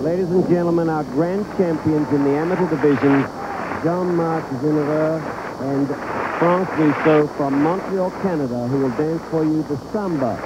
Ladies and gentlemen, our grand champions in the amateur division, Jean-Marc Généreux and France Mousseau from Montreal, Canada, who will dance for you the samba.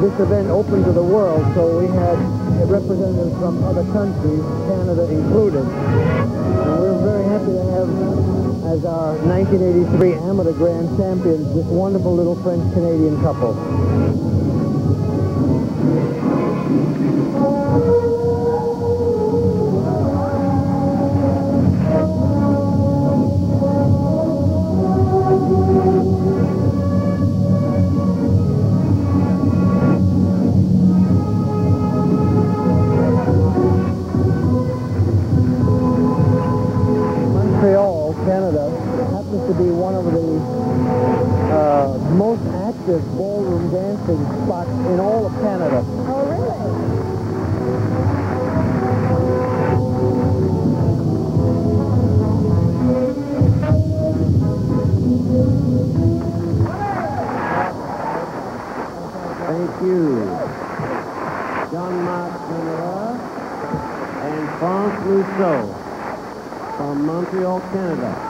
This event open to the world, so we had representatives from other countries, Canada included. And we're very happy to have as our 1983 Amateur Grand Champions this wonderful little French-Canadian couple. Be one of the uh, most active ballroom dancing spots in all of Canada. Oh, really? Thank you. Jean-Marc and France Mousseau from Montreal, Canada.